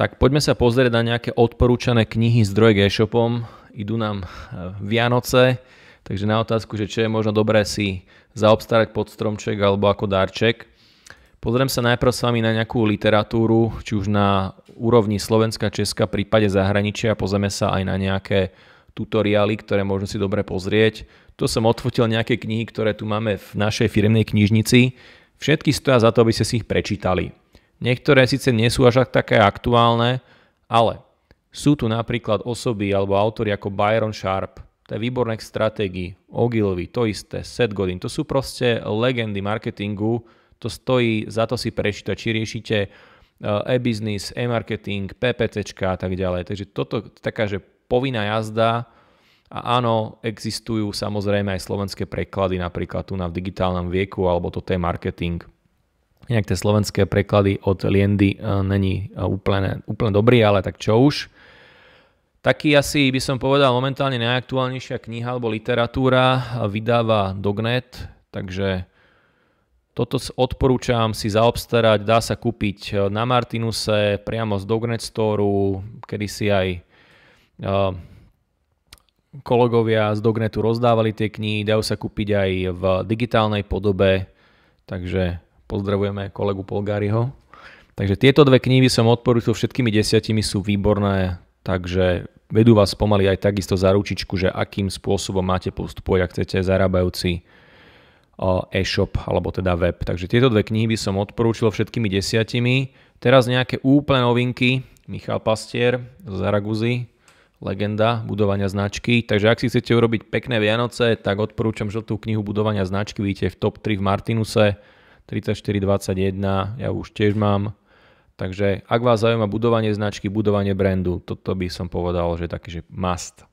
Tak poďme sa pozrieť na nejaké odporúčané knihy zdroje k e-shopom. Idú nám e, Vianoce, takže na otázku, že čo je možno dobré si zaobstarať pod stromček alebo ako darček. Pozriem sa najprv s vami na nejakú literatúru, či už na úrovni Slovenska, Česka, prípade zahraničia. Pozrieme sa aj na nejaké tutoriály, ktoré môžeme si dobre pozrieť. Tu som odfotil nejaké knihy, ktoré tu máme v našej firmnej knižnici. Všetky stoja za to, aby ste si ich prečítali. Niektoré síce nie sú až také aktuálne, ale sú tu napríklad osoby alebo autory ako Byron Sharp, to je výborné k stratégii, Ogilvy, to isté, Seth Godin, to sú proste legendy marketingu, to stojí za to si prečítať, či riešite eh, e-business, e-marketing, PPCčka a tak ďalej. Takže toto je taká, že povinná jazda a áno, existujú samozrejme aj slovenské preklady, napríklad tu na v digitálnom vieku, alebo toto je marketing. Inak tie slovenské preklady od Liendy uh, není uh, úplne, úplne dobrý, ale tak čo už. Taký asi by som povedal momentálne najaktuálnejšia kniha alebo literatúra vydáva Dognet, takže toto odporúčam si zaobstarať, dá sa kúpiť na Martinuse, priamo z Dognet Store, kedy si aj kolegovia z Dognetu rozdávali tie knihy, dajú sa kúpiť aj v digitálnej podobe, takže Pozdravujeme kolegu Polgáriho. Takže tieto dve knihy som odporúčil všetkými desiatimi, sú výborné, takže vedú vás pomaly aj takisto za ručičku, že akým spôsobom máte postupovať, ak chcete zarábajúci e-shop alebo teda web. Takže tieto dve knihy by som odporúčil všetkými desiatimi. Teraz nejaké úplne novinky. Michal Pastier z Zaraguzy, legenda budovania značky. Takže ak si chcete urobiť pekné Vianoce, tak odporúčam žltú knihu budovania značky. Vidíte v top 3 v Martinuse 3421 ja už tiež mám. Takže ak vás zaujíma budovanie značky, budovanie brandu, toto by som povedal, že taký, že must.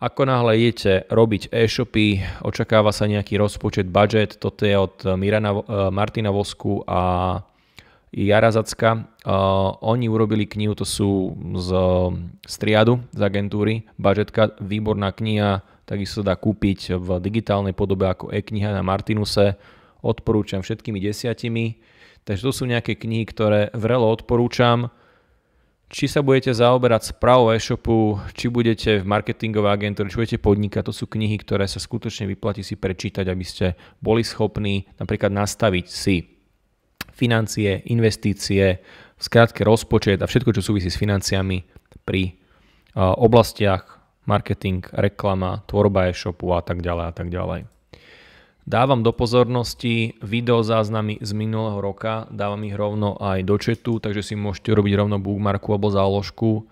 Ako náhle idete robiť e-shopy, očakáva sa nejaký rozpočet, budget, toto je od Mirana, uh, Martina Vosku a Jara Zacka. Uh, oni urobili knihu, to sú z, z triadu, z agentúry, budgetka, výborná kniha, takisto sa dá kúpiť v digitálnej podobe ako e-kniha na Martinuse odporúčam všetkými desiatimi. Takže to sú nejaké knihy, ktoré vrelo odporúčam. Či sa budete zaoberať správou e-shopu, či budete v marketingovej agentúre, či budete podnikať, to sú knihy, ktoré sa skutočne vyplatí si prečítať, aby ste boli schopní napríklad nastaviť si financie, investície, v skratke rozpočet a všetko, čo súvisí s financiami pri oblastiach marketing, reklama, tvorba e-shopu a tak ďalej a tak ďalej. Dávam do pozornosti videozáznamy z minulého roka, dávam ich rovno aj do chatu, takže si môžete robiť rovno bookmarku alebo záložku.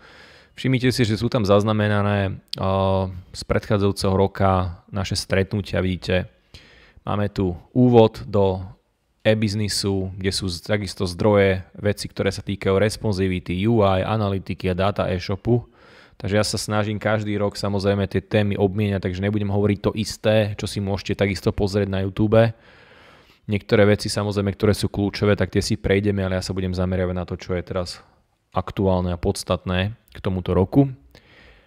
Všimnite si, že sú tam zaznamenané uh, z predchádzajúceho roka naše stretnutia, vidíte. Máme tu úvod do e-biznisu, kde sú takisto zdroje, veci, ktoré sa týkajú responsivity, UI, analytiky a data e-shopu. Takže ja sa snažím každý rok samozrejme tie témy obmieniať, takže nebudem hovoriť to isté, čo si môžete takisto pozrieť na YouTube. Niektoré veci samozrejme, ktoré sú kľúčové, tak tie si prejdeme, ale ja sa budem zameriavať na to, čo je teraz aktuálne a podstatné k tomuto roku.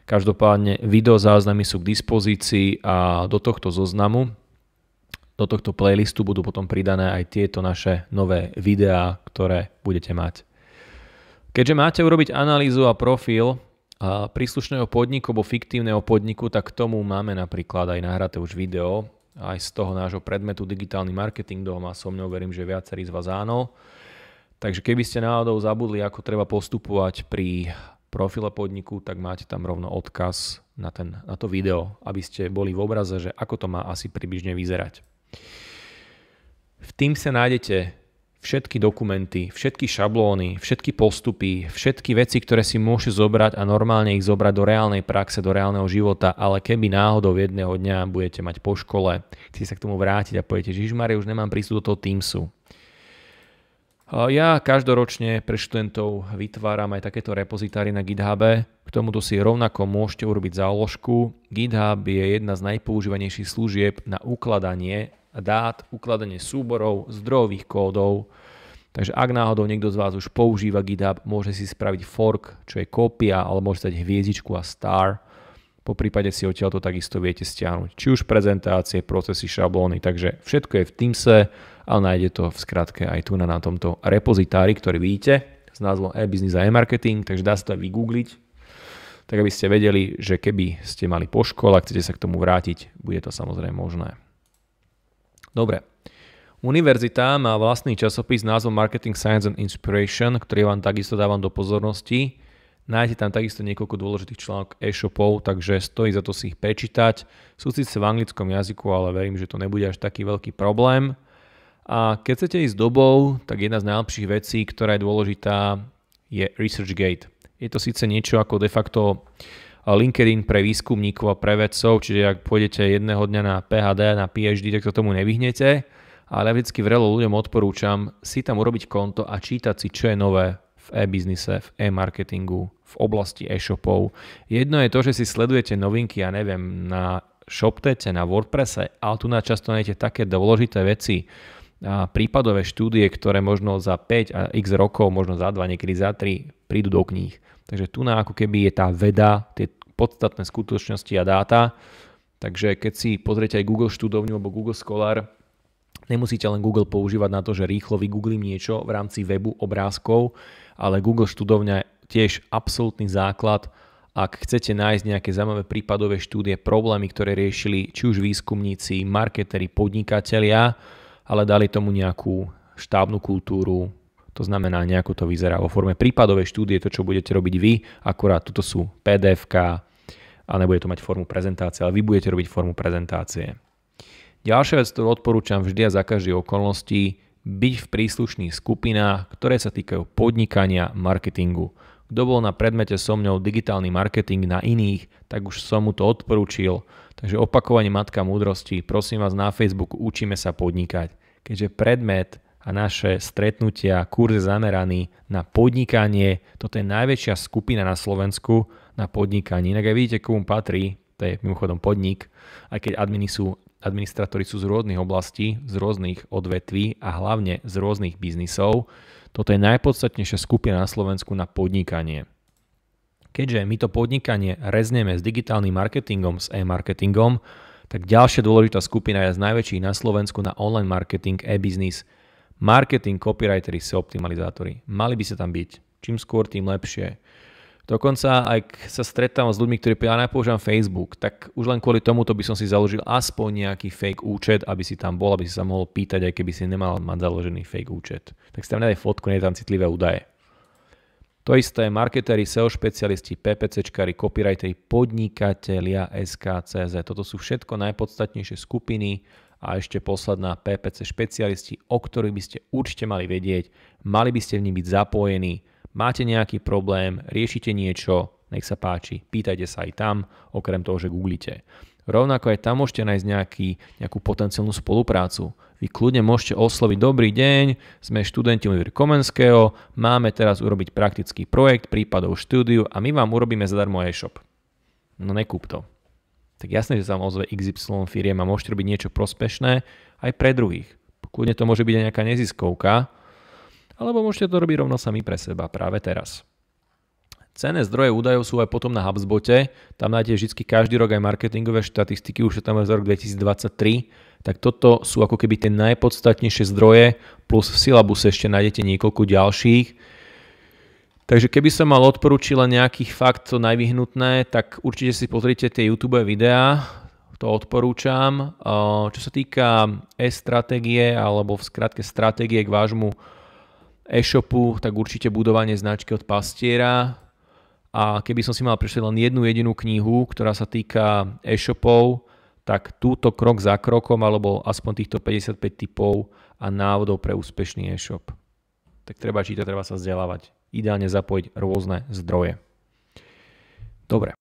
Každopádne video záznamy sú k dispozícii a do tohto zoznamu, do tohto playlistu budú potom pridané aj tieto naše nové videá, ktoré budete mať. Keďže máte urobiť analýzu a profil príslušného podniku alebo fiktívneho podniku, tak k tomu máme napríklad aj nahraté už video, aj z toho nášho predmetu digitálny marketing doma so mnou, verím, že viacerí z vás áno. Takže keby ste náhodou zabudli, ako treba postupovať pri profile podniku, tak máte tam rovno odkaz na, ten, na to video, aby ste boli v obraze, že ako to má asi približne vyzerať. V tým sa nájdete všetky dokumenty, všetky šablóny, všetky postupy, všetky veci, ktoré si môžete zobrať a normálne ich zobrať do reálnej praxe, do reálneho života, ale keby náhodou jedného dňa budete mať po škole, chcete sa k tomu vrátiť a poviete, že Žižmare, už nemám prístup do toho Teamsu. Ja každoročne pre študentov vytváram aj takéto repozitári na GitHube, k tomuto si rovnako môžete urobiť záložku. GitHub je jedna z najpoužívanejších služieb na ukladanie dát, ukladanie súborov, zdrojových kódov. Takže ak náhodou niekto z vás už používa GitHub, môže si spraviť fork, čo je kópia, ale môže dať hviezdičku a star. Po prípade si odtiaľ to takisto viete stiahnuť. Či už prezentácie, procesy, šablóny, takže všetko je v Teamse, ale nájde to v skratke aj tu na, na tomto repozitári, ktorý vidíte s názvom e-business a e-marketing, takže dá sa to aj vygoogliť, tak aby ste vedeli, že keby ste mali po škole a chcete sa k tomu vrátiť, bude to samozrejme možné. Dobre. Univerzita má vlastný časopis s názvom Marketing Science and Inspiration, ktorý vám takisto dávam do pozornosti. Nájdete tam takisto niekoľko dôležitých článok e-shopov, takže stojí za to si ich prečítať. Sú síce v anglickom jazyku, ale verím, že to nebude až taký veľký problém. A keď chcete ísť dobou, tak jedna z najlepších vecí, ktorá je dôležitá, je ResearchGate. Je to síce niečo ako de facto LinkedIn pre výskumníkov a pre vedcov, čiže ak pôjdete jedného dňa na PhD, na PhD, tak to tomu nevyhnete, ale ja vždycky vrelo ľuďom odporúčam si tam urobiť konto a čítať si, čo je nové v e-biznise, v e-marketingu, v oblasti e-shopov. Jedno je to, že si sledujete novinky, ja neviem, na ShopTete, na WordPresse, ale tu na často nájdete také dôležité veci, a prípadové štúdie, ktoré možno za 5 a x rokov, možno za 2, niekedy za 3 prídu do kníh. Takže tu na ako keby je tá veda, tie podstatné skutočnosti a dáta. Takže keď si pozriete aj Google študovňu alebo Google Scholar, nemusíte len Google používať na to, že rýchlo vygooglím niečo v rámci webu obrázkov, ale Google študovňa je tiež absolútny základ, ak chcete nájsť nejaké zaujímavé prípadové štúdie, problémy, ktoré riešili či už výskumníci, marketeri, podnikatelia, ale dali tomu nejakú štábnu kultúru, to znamená, nejako to vyzerá vo forme prípadovej štúdie, to, čo budete robiť vy, akurát tuto sú pdf a nebude to mať formu prezentácie, ale vy budete robiť formu prezentácie. Ďalšia vec, ktorú odporúčam vždy a za každej okolnosti, byť v príslušných skupinách, ktoré sa týkajú podnikania, marketingu. Kto bol na predmete so mňou digitálny marketing na iných, tak už som mu to odporúčil. Takže opakovanie matka múdrosti, prosím vás na Facebooku, učíme sa podnikať. Keďže predmet a naše stretnutia, kurz je zameraný na podnikanie. Toto je najväčšia skupina na Slovensku na podnikanie. Inak aj vidíte, komu patrí, to je mimochodom podnik, aj keď admini sú, administratóri sú z rôznych oblastí, z rôznych odvetví a hlavne z rôznych biznisov. Toto je najpodstatnejšia skupina na Slovensku na podnikanie. Keďže my to podnikanie rezneme s digitálnym marketingom, s e-marketingom, tak ďalšia dôležitá skupina je z najväčších na Slovensku na online marketing, e-business, Marketing, copywriteri, SEO optimalizátori. Mali by sa tam byť. Čím skôr, tým lepšie. Dokonca, ak sa stretávam s ľuďmi, ktorí ja nepoužívam Facebook, tak už len kvôli tomuto by som si založil aspoň nejaký fake účet, aby si tam bol, aby si sa mohol pýtať, aj keby si nemal mať založený fake účet. Tak si tam nedaj fotku, nie tam citlivé údaje. To isté marketéri, SEO špecialisti, PPCčkári, copywriteri, podnikatelia, SKCZ. Toto sú všetko najpodstatnejšie skupiny, a ešte posledná PPC špecialisti, o ktorých by ste určite mali vedieť, mali by ste v nich byť zapojení, máte nejaký problém, riešite niečo, nech sa páči, pýtajte sa aj tam, okrem toho, že googlite. Rovnako aj tam môžete nájsť nejaký, nejakú potenciálnu spoluprácu. Vy kľudne môžete osloviť Dobrý deň, sme študenti Univerzity Komenského, máme teraz urobiť praktický projekt, prípadov štúdiu a my vám urobíme zadarmo e-shop. No nekúp to tak jasné, že sa vám ozve XY firiem a môžete robiť niečo prospešné aj pre druhých. Kľudne to môže byť aj nejaká neziskovka, alebo môžete to robiť rovno sami pre seba práve teraz. Cenné zdroje údajov sú aj potom na HubSpote, tam nájdete vždy každý rok aj marketingové štatistiky, už je tam za rok 2023, tak toto sú ako keby tie najpodstatnejšie zdroje, plus v Syllabuse ešte nájdete niekoľko ďalších, Takže keby som mal odporúčiť len nejakých fakt to najvyhnutné, tak určite si pozrite tie YouTube videá, to odporúčam. Čo sa týka e-stratégie alebo v skratke stratégie k vášmu e-shopu, tak určite budovanie značky od pastiera. A keby som si mal prečítať len jednu jedinú knihu, ktorá sa týka e-shopov, tak túto krok za krokom alebo aspoň týchto 55 typov a návodov pre úspešný e-shop. Tak treba čítať, treba sa vzdelávať ideálne zapojiť rôzne zdroje. Dobre.